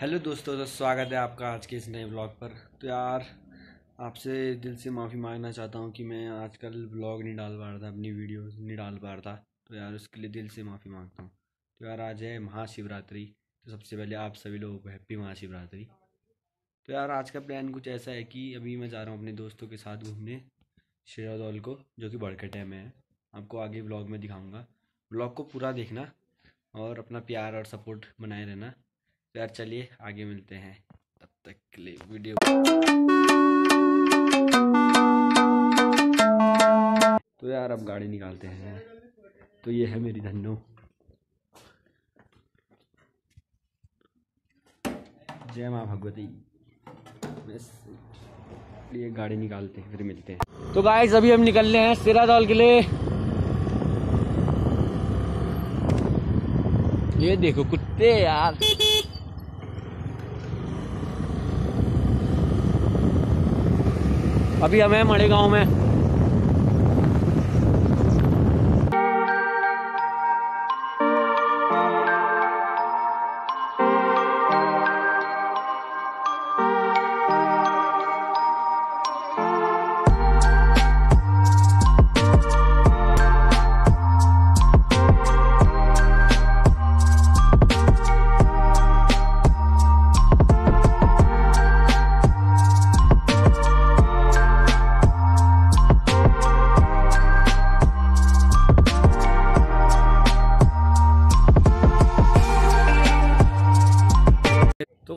Hello दोस्तों तो स्वागत है आपका आज के इस नए ब्लॉग पर। तो यार, आपसे दिल से माफ़ी मांगना चाहता हूँ कि मैं आजकल ब्लॉग नहीं डाल पा रहा था, अपनी वीडियो नहीं डाल पा रहा था। तो यार, उसके लिए दिल से माफ़ी माँगता हूँ। तो यार, आज है महाशिवरात्रि तो सबसे पहले आप सभी लोगों को हैप्पी महाशिवरात्रि। तो यार, आज का प्लान कुछ ऐसा है कि अभी मैं जा रहा हूँ अपने दोस्तों के साथ घूमने, शेरादौल को, जो कि बड़कटे में है। आपको आगे ब्लॉग में दिखाऊँगा। ब्लॉग को पूरा देखना और अपना प्यार और सपोर्ट बनाए रहना। तो यार चलिए आगे मिलते हैं। तब तक के लिए वीडियो तो यार अब गाड़ी निकालते हैं। तो ये है मेरी धन्नो। जय माँ भगवती। बस, ये गाड़ी निकालते हैं, फिर मिलते हैं। तो गाइस अभी हम निकल रहे हैं सिरादौल के लिए। ये देखो कुत्ते यार। अभी हमें मड़े गाँव में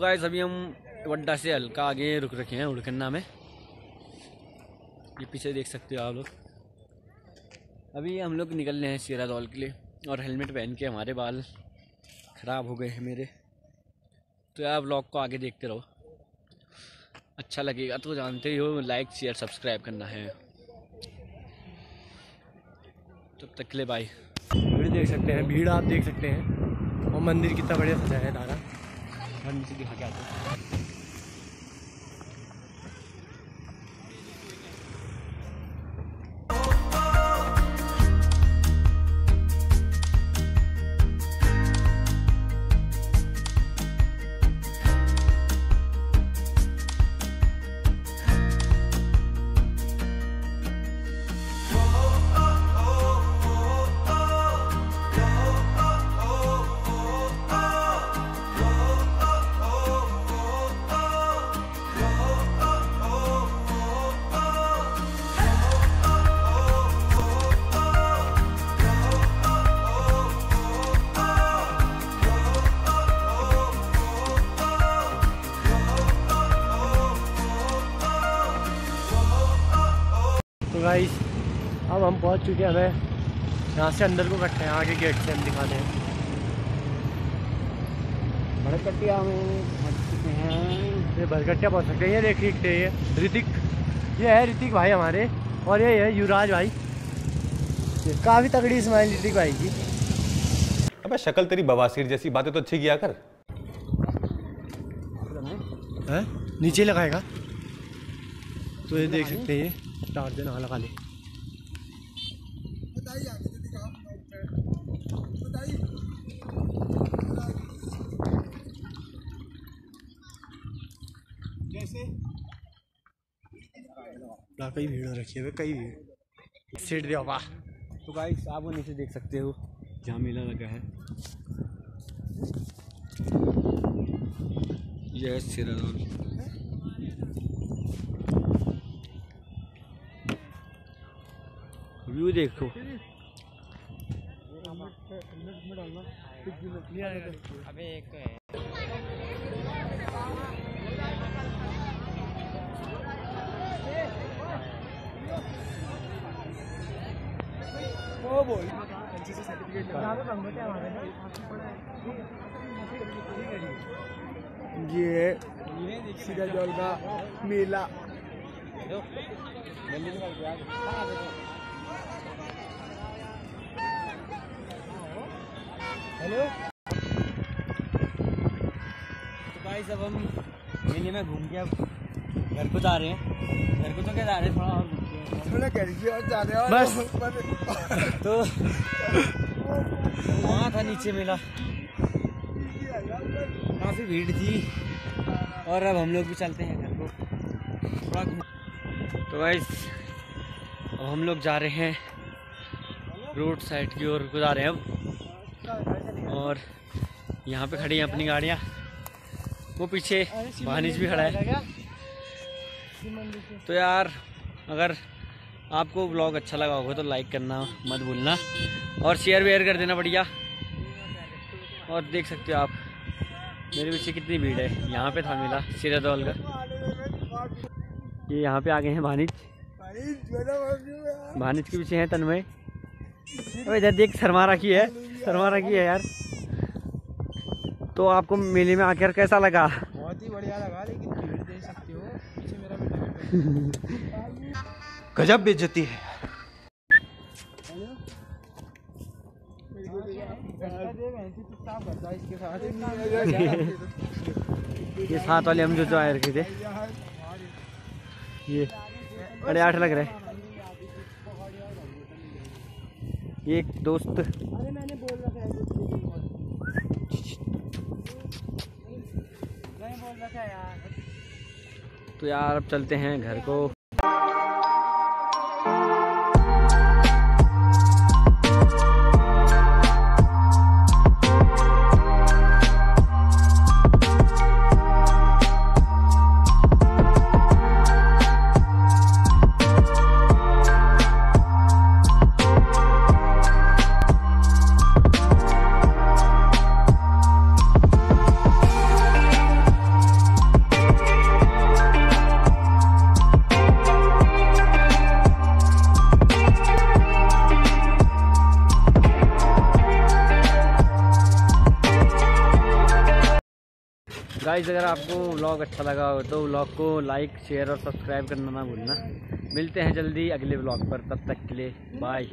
गाइस अभी हम वड्डा से हल्का आगे रुक रखे हैं, उड़कन्ना में। ये पीछे देख सकते हो आप लोग। अभी हम लोग निकल रहे हैं शेरा दौल के लिए, और हेलमेट पहन के हमारे बाल ख़राब हो गए हैं मेरे। तो यार ब्लॉग को आगे देखते रहो। अच्छा लगेगा तो जानते ही हो लाइक शेयर सब्सक्राइब करना है। तब तक ले बाय भीड़ देख सकते हैं, भीड़ आप देख सकते हैं। और मंदिर कितना बढ़िया सजाया है तारा। घर नीचे दिखा के आते हैं हम पहुँच चुके हैं हमें। यहाँ से अंदर को कटते हैं आगे गेट से हम दिखाते हैं। भड़कटिया में चुके हैं। ये भरकटिया पहुँच सकते हैं। ये देख देखिए ये ऋतिक। ये है ऋतिक भाई हमारे और ये है युवराज भाई। काफ़ी तगड़ी स्माइल ऋतिक भाई की। अबे शक्ल तेरी बवासीर जैसी बातें तो अच्छी किया कर। है? नीचे लगाएगा। तो ये देख सकते हैं ये टार देना लगा ले कई भीड़ हो रखी है कई भीड़। सीट दिया वाह। तो गाइस आप वो नीचे देख सकते हो जहाँ मेला लगा है। यह है व्यू देखो। अबे एक बोल ये सीधा जल का मेला। हेलो? तो भाई सब हम मेले में घूम के अब घर को जा रहे हैं। घर को तो क्या जा रहे हैं, थोड़ा और बस। तो वहाँ था नीचे मेला। काफ़ी भीड़ थी। और अब हम लोग भी चलते हैं घर को। तो गाइस अब हम लोग जा रहे हैं रोड साइड की ओर जा रहे हैं अब। और यहाँ पे खड़ी हैं अपनी गाड़ियाँ। वो पीछे भानिज भी खड़ा है। तो यार अगर आपको ब्लॉग अच्छा लगा होगा तो लाइक करना मत भूलना। और शेयर वेयर कर देना बढ़िया। और देख सकते हो आप, मेरे पीछे कितनी भीड़ है। यहाँ पे था मेला, सिरादौल का। ये यहाँ पे आ गए हैं भानिज। भानिज के पीछे हैं तन्मय। अबे इधर देख, शर्मा रखी है। शर्मा रखी है यार। तो आपको मेले में आकर कैसा लगा? बहुत ही बढ़िया लगा, लेकिन भीड़ देख सकते हो पीछे मेरा बेटा गजब बेइज्जती है। ये साथ वाले हम जो जो आए रखे थे। ये अरे आठ लग रहे ये एक दोस्त। अरे मैंने बोल रखा है तो यार अब चलते हैं घर को। गाइस अगर आपको व्लॉग अच्छा लगा हो तो व्लॉग को लाइक शेयर और सब्सक्राइब करना ना भूलना। मिलते हैं जल्दी अगले व्लॉग पर। तब तक के लिए बाय